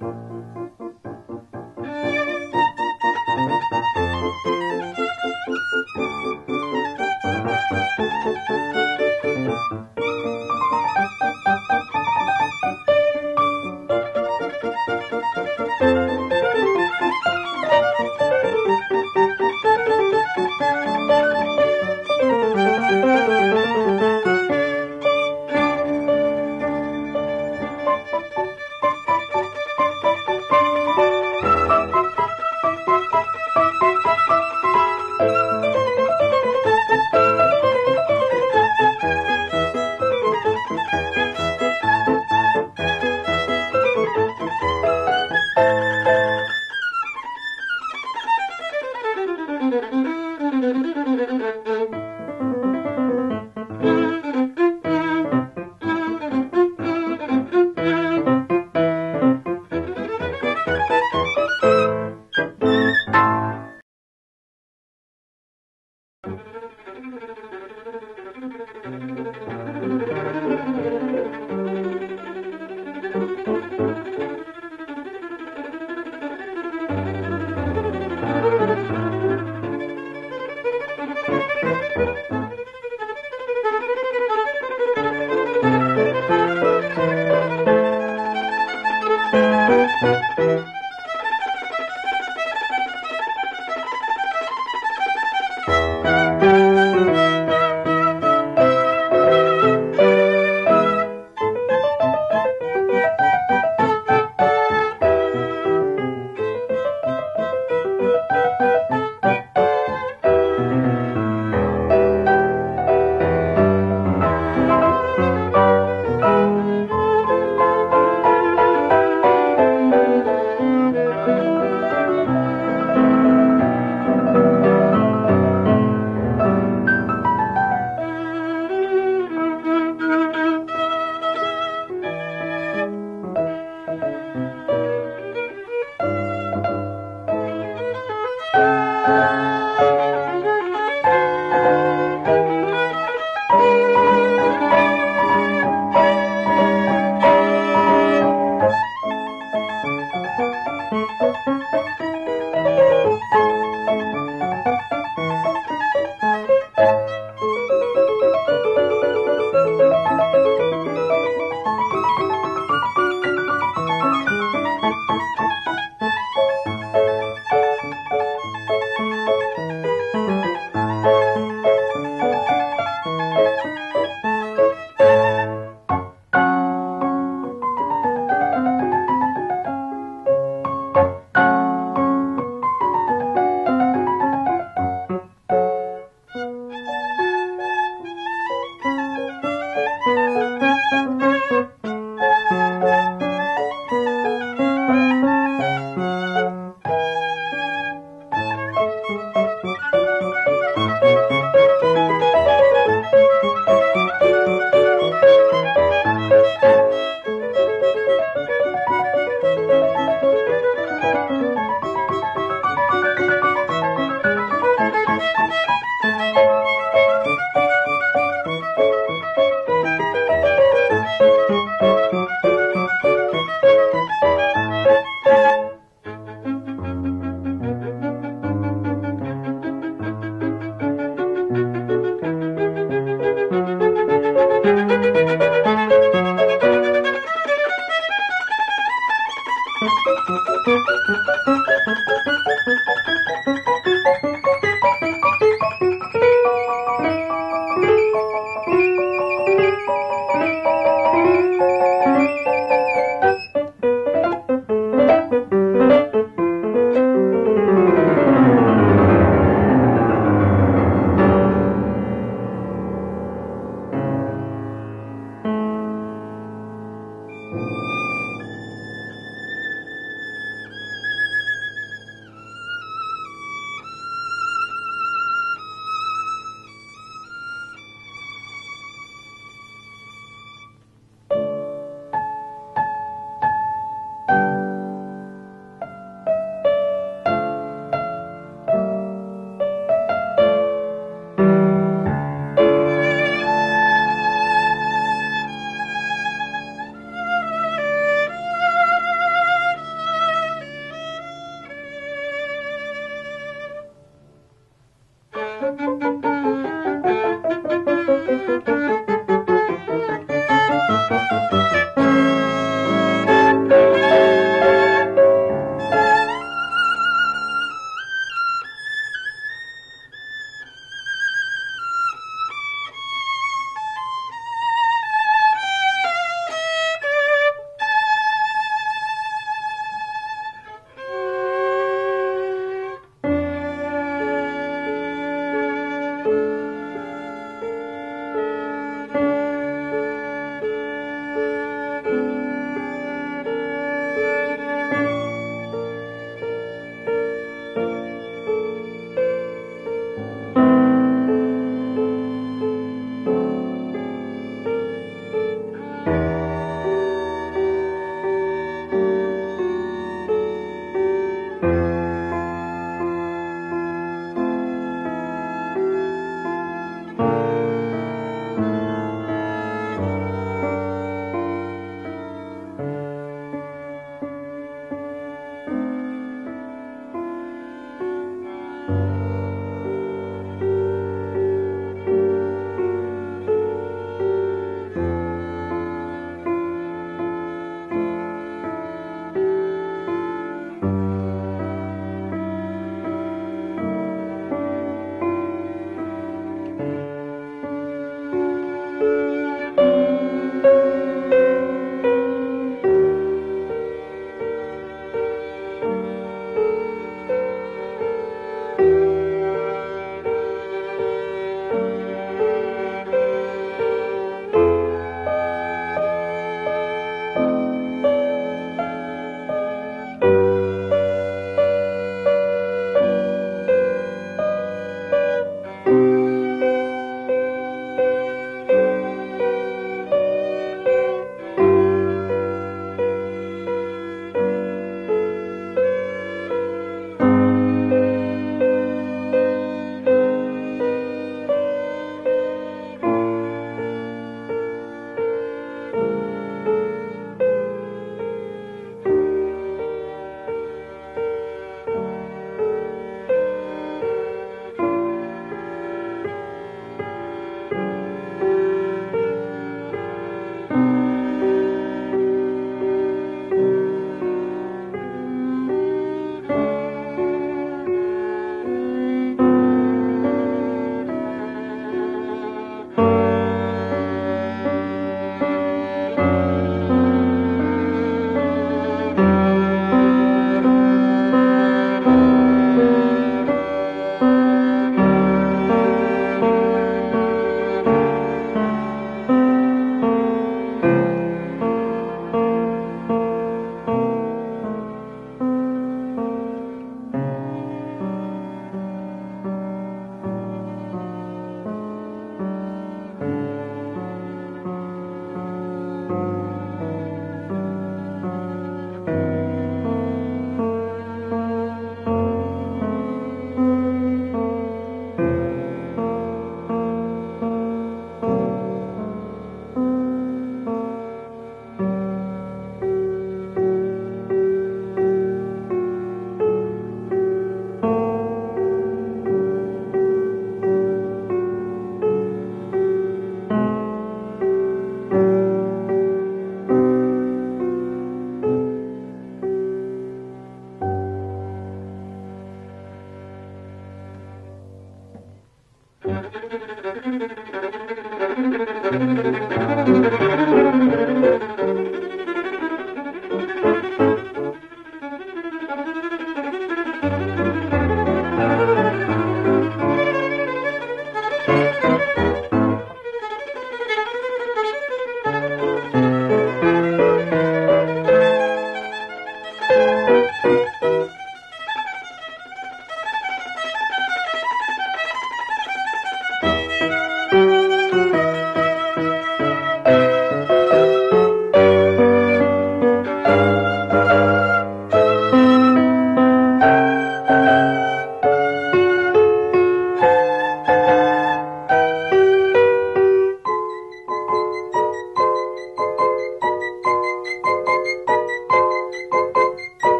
フフフフ。